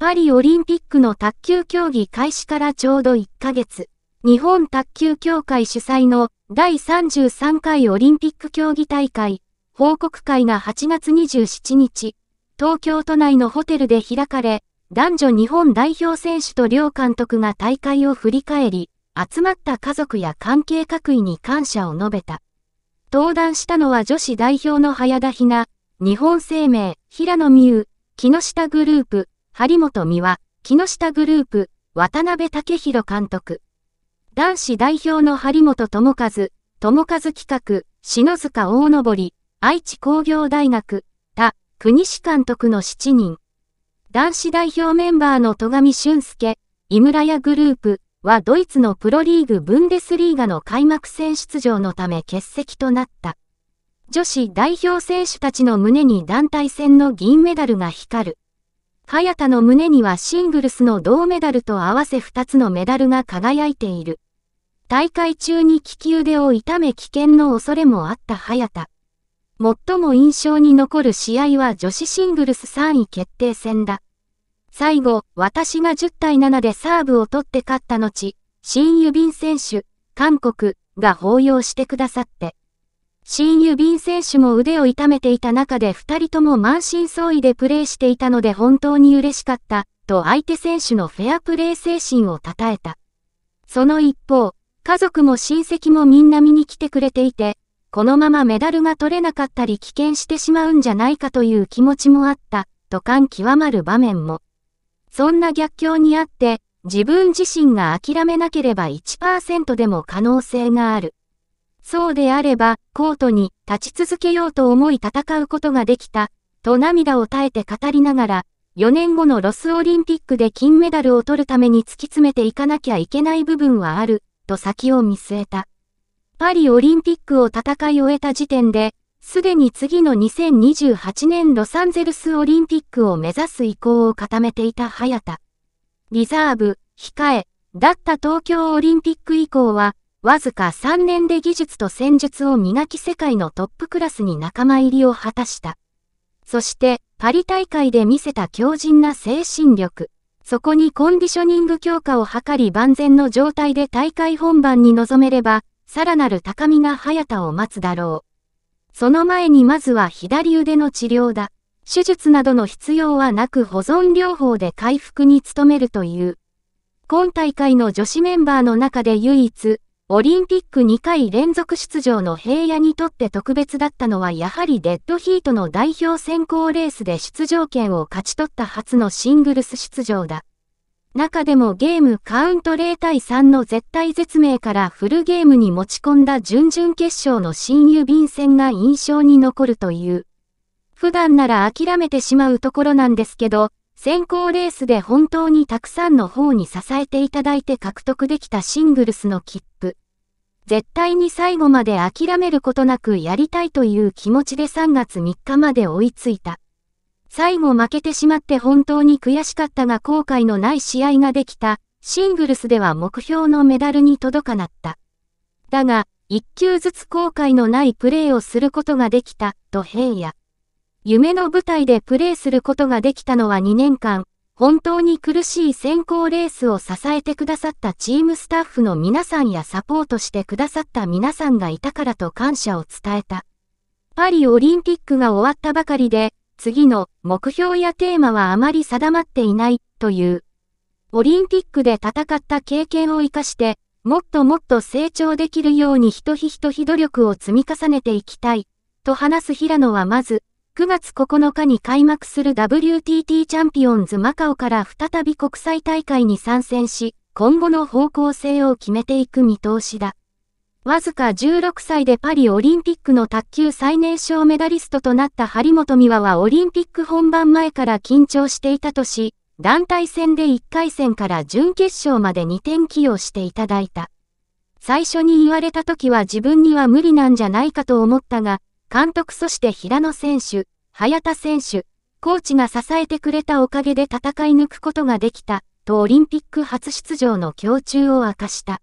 パリオリンピックの卓球競技開始からちょうど1ヶ月、日本卓球協会主催の第33回オリンピック競技大会、報告会が8月27日、東京都内のホテルで開かれ、男女日本代表選手と両監督が大会を振り返り、集まった家族や関係各位に感謝を述べた。登壇したのは女子代表の早田ひな、日本生命、平野美宇、木下グループ、張本美和、木下グループ、渡辺武弘監督。男子代表の張本智和、智和企画、篠塚大登、愛知工業大学、他、国士監督の7人。男子代表メンバーの戸上俊介、井村屋グループはドイツのプロリーグブンデスリーガの開幕戦出場のため欠席となった。女子代表選手たちの胸に団体戦の銀メダルが光る。早田の胸にはシングルスの銅メダルと合わせ2つのメダルが輝いている。大会中に利き腕を痛め危険の恐れもあった早田。最も印象に残る試合は女子シングルス3位決定戦だ。最後、私が10対7でサーブを取って勝った後、新ユビン選手、韓国が抱擁してくださって。新ユビン選手も腕を痛めていた中で二人とも満身創痍でプレーしていたので本当に嬉しかった、と相手選手のフェアプレー精神を称えた。その一方、家族も親戚もみんな見に来てくれていて、このままメダルが取れなかったり危険してしまうんじゃないかという気持ちもあった、と感極まる場面も。そんな逆境にあって、自分自身が諦めなければ1%でも可能性がある。そうであれば、コートに立ち続けようと思い戦うことができた、と涙を耐えて語りながら、4年後のロスオリンピックで金メダルを取るために突き詰めていかなきゃいけない部分はある、と先を見据えた。パリオリンピックを戦い終えた時点で、すでに次の2028年ロサンゼルスオリンピックを目指す意向を固めていた早田。リザーブ、控え、だった東京オリンピック以降は、わずか3年で技術と戦術を磨き世界のトップクラスに仲間入りを果たした。そして、パリ大会で見せた強靭な精神力。そこにコンディショニング強化を図り万全の状態で大会本番に臨めれば、さらなる高みが早田を待つだろう。その前にまずは左腕の治療だ。手術などの必要はなく保存療法で回復に努めるという。今大会の女子メンバーの中で唯一、オリンピック2回連続出場の平野にとって特別だったのはやはりデッドヒートの代表選考レースで出場権を勝ち取った初のシングルス出場だ。中でもゲームカウント0対3の絶対絶命からフルゲームに持ち込んだ準々決勝の新ユビン戦が印象に残るという。普段なら諦めてしまうところなんですけど、選考レースで本当にたくさんの方に支えていただいて獲得できたシングルスの切符。絶対に最後まで諦めることなくやりたいという気持ちで3月3日まで追いついた。最後負けてしまって本当に悔しかったが後悔のない試合ができた。シングルスでは目標のメダルに届かなった。だが、一球ずつ後悔のないプレーをすることができた、と平野。夢の舞台でプレーすることができたのは2年間、本当に苦しい選考レースを支えてくださったチームスタッフの皆さんやサポートしてくださった皆さんがいたからと感謝を伝えた。パリオリンピックが終わったばかりで、次の目標やテーマはあまり定まっていないという。オリンピックで戦った経験を活かして、もっともっと成長できるように一人一人努力を積み重ねていきたい、と話す平野はまず、9月9日に開幕する WTT チャンピオンズマカオから再び国際大会に参戦し、今後の方向性を決めていく見通しだ。わずか16歳でパリオリンピックの卓球最年少メダリストとなった張本美和はオリンピック本番前から緊張していたとし、団体戦で1回戦から準決勝まで2点起用していただいた。最初に言われた時は自分には無理なんじゃないかと思ったが、監督そして平野選手、早田選手、コーチが支えてくれたおかげで戦い抜くことができた、とオリンピック初出場の胸中を明かした。